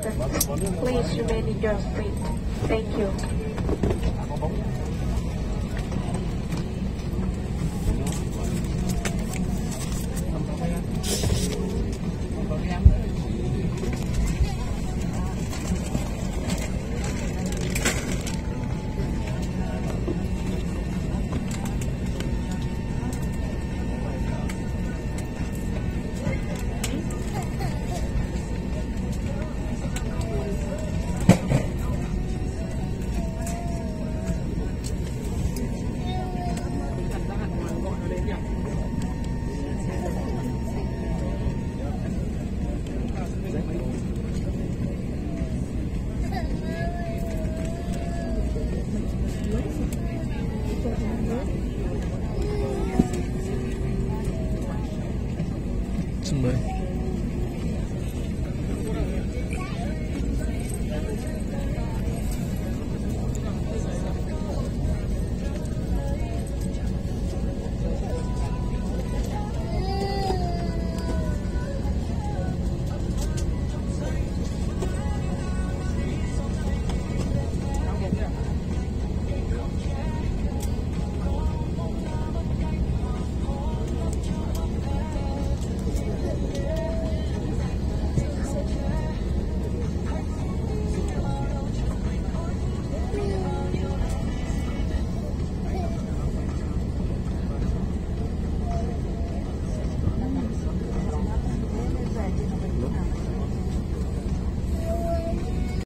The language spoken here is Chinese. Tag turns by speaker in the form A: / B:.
A: Please remain in your seat. Thank you. 怎么？